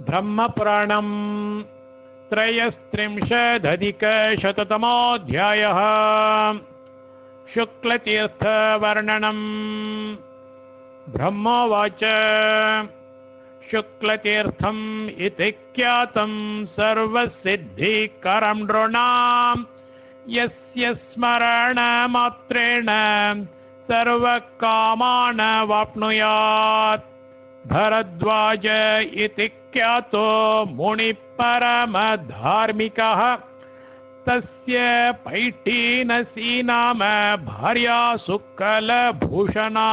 ब्रह्मपुराणम् त्रयस्त्रिंशदधिकशततमोऽध्यायः। शुक्लतीर्थवर्णनम् ब्रह्मोवाच। शुक्लतीर्थम् इति ख्यातम् सर्वसिद्धिकरं नृणाम्। यस्य स्मरणमात्रेण सर्वकामान् वाप्नुयात्। भरद्वाज इति ख्यातो मुनिपरमधार्मिकः। तस्य पैठीनसी नाम भार्या सुकलभूषणा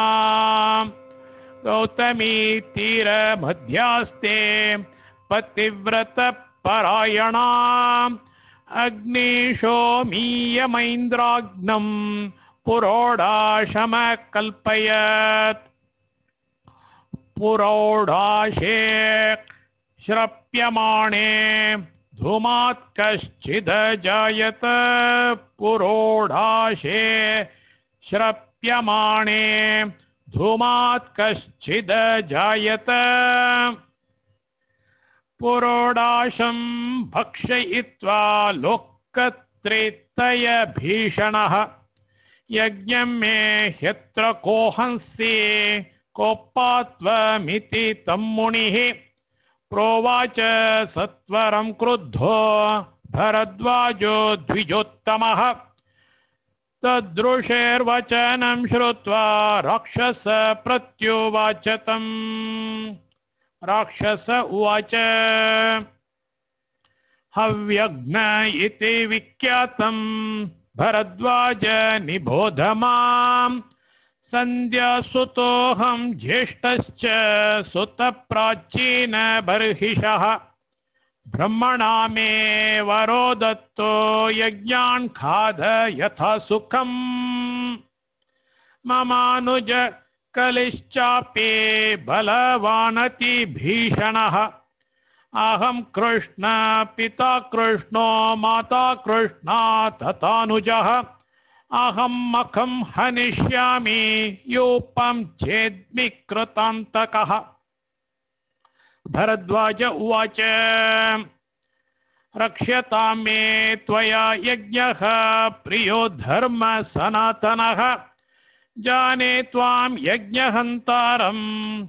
गौतमी तीरमध्यास्ते पतिव्रतपरायणा। अग्निशोमीयमैन्द्राग्नम् पुरोडाशमकल्पयत्। पुरोडाशे श्रप्यमाणे धूमात् कश्चिदजायत पुरोडाशे श्रप्यमाणे धूमात् कश्चिदजायत पुरोडाशं भक्षयित्वा लोकत्रेतय भीषणः यज्ञं मे ह्यत्र कोहंसि कोपात्वमिति तं मुनिः। प्रोवाच सत्वरं क्रुद्धो भरद्वाजो द्विजोत्तमः। तदृशेर्वचनं श्रुत्वा राक्षस प्रत्युवाच तम् राक्षस उवाच, हव्यग्न इति विख्यातम्। भरद्वाज निबोध माम्। सन्ध्यासुतोऽहं ज्येष्ठश्च सुतप्राचीन बर्हिषः। ब्रह्मणा मे वरो दत्तो यज्ञान् खाद यथा सुखम्। ममानुज कलिश्चापे बलवानति भीषणः। अहं कृष्ण, पिता कृष्णो, माता कृष्णा, तथानुजः। अहं मखं हनिष्यामि, योपं चेद्मि कृतान्तकः। भरद्वाज उवाच, रक्ष्यतां मे त्वया यज्ञः, प्रियो धर्म सनातनः। जाने त्वां यज्ञहन्तारम्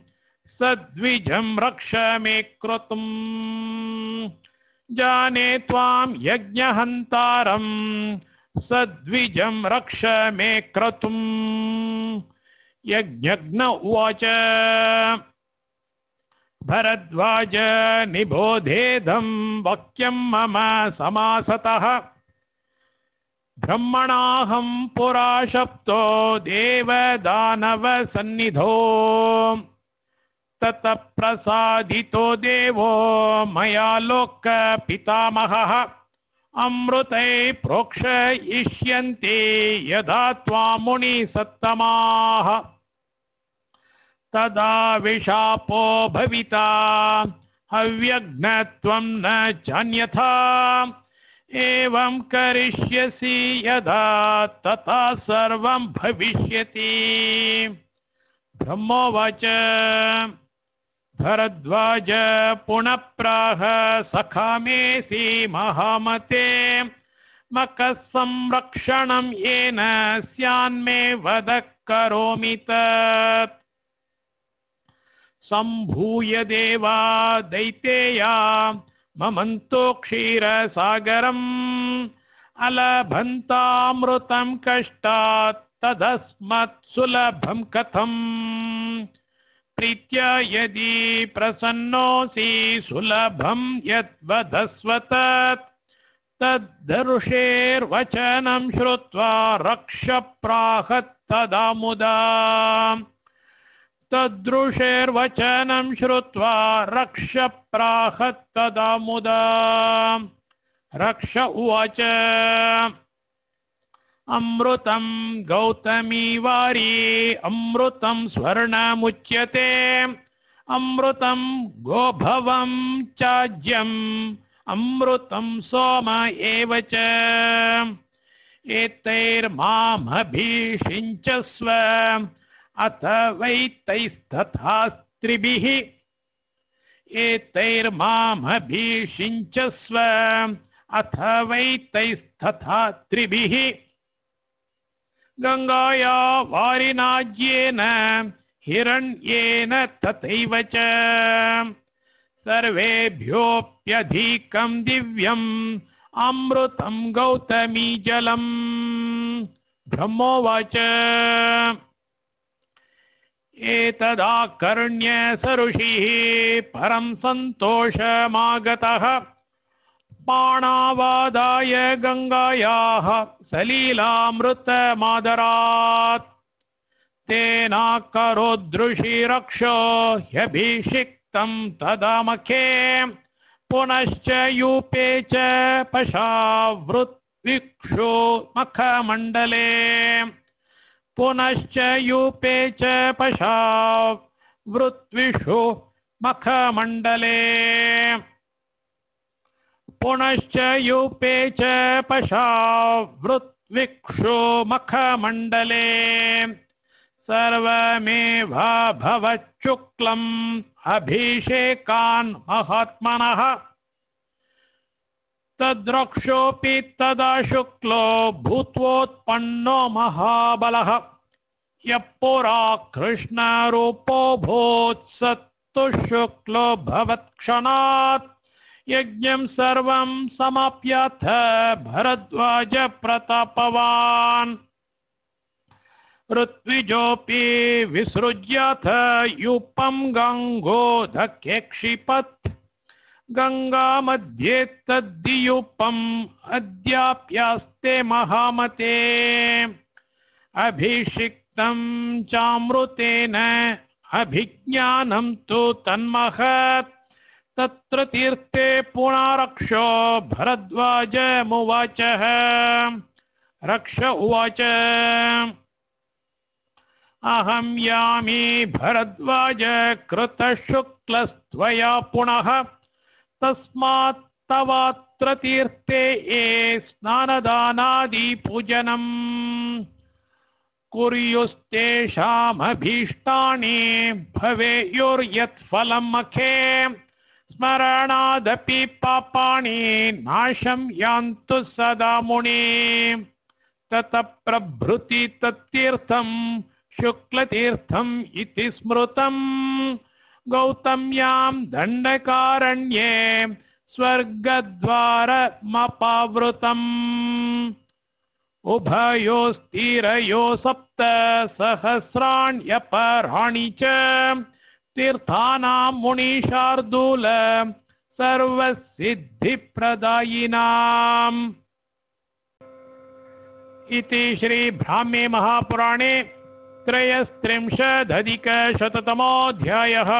सद्विजं रक्ष मे क्रतुम्। जाने त्वां यज्ञहन्तारम् सद्विजं रक्ष मे क्रतुम् यज्ञघ्न उवाच। भरद्वाज निबोधेदं वाक्यं मम समासतः। ब्रह्मणाहं पुरा शप्तो देवदानवसन्निधो। ततः प्रसादितो देवो मया लोकपितामहः। अमृते प्रोक्षयिष्यन्ति यदा त्वामुनिसत्तमाः। तदा विशापो भविता हव्यग्नत्वं न चान्यथा एवं करिष्यसि यदा तथा सर्वं भविष्यति। ब्रह्मोवाच। भरद्वाज पुनः प्राह सखा मेसि महामते। मकः संरक्षणं येन स्यान्मे वद करोमि तत्। सम्भूय देवा दैतेया ममन्तो क्षीरसागरम्। अलभन्तामृतं कष्टात् तदस्मत् सुलभं कथम् प्रीत्या यदि प्रसन्नोऽसि सुलभं यद्वधस्व तत् तद्धर्षेर्वचनं श्रुत्वा रक्ष प्राहत् तदा मुदा तदृशेर्वचनं श्रुत्वा रक्ष प्राहत् तदा मुदा रक्ष उवाच। अमृतं गौतमी वारी अमृतं स्वर्णमुच्यते अमृतं गोभवं चाज्यम् अमृतं सोम एव च। एतैर्मामभिषिञ्चस्व वैतैस्तथा स्त्रिभिः एतैर्मामभिषिञ्चस्व अथ वैतैस्तथा त्रिभिः गङ्गाया वारिनाज्येन हिरण्येन तथैव च। सर्वेभ्योऽप्यधिकं दिव्यम् अमृतं गौतमी जलम्। ब्रह्मोवाच। एतदाकर्ण्य सऋषिः परं सन्तोषमागतः पाणावादाय गङ्गायाः सलीलामृतमादरात्। तेनाकरोदृशि रक्षो ह्यभिषिक्तं तदामखे। पुनश्च यूपे च पशावृत्विक्षो मखमण्डले। पुनश्च यूपे च पशावृत्विषु मखमण्डले पुनश्च यूपे च पशावृत्विक्षु मखमण्डले सर्वमेवाभवच्छुक्लम् अभिषेकान् महात्मनः। तद्रक्षोऽपि तदा शुक्लो भूत्वोत्पन्नो महाबलः। यः पुरा कृष्णरूपो भूत् स तु शुक्लो भवत्क्षणात् यज्ञं सर्वं समाप्याथ भरद्वाज प्रतापवान्। ऋत्विजोऽपि विसृज्याथ यूपं क्षिपत् गङ्गा मध्ये तद्दियूपम् अद्याप्यास्ते महामते। अभिषिक्तं चामृतेन अभिज्ञानं तु तन्महत्। तत्र तीर्थे पुणारक्षो भरद्वाजमुवाचः रक्ष उवाच। अहं यामि भरद्वाज कृतशुक्लस्त्वया पुनः। तस्मात् तवात्र तीर्थे ये स्नानदानादिपूजनम्। कुर्युस्तेषामभीष्टानि मखे स्मरणादपि पापाणि नाशं यान्तु सदा मुनि। ततः प्रभृति तत्तीर्थम् शुक्लतीर्थम् इति स्मृतम्। गौतम्यां दण्डकारण्ये स्वर्गद्वारमपावृतम्। उभयोस्तिरयो सप्त सहस्राण्यपराणि च तीर्थानां सिद्धि सर्वसिद्धिप्रदायिनाम्। इति श्रीब्राह्मे महापुराणे त्रयस्त्रिंशदधिकशततमोऽध्यायः।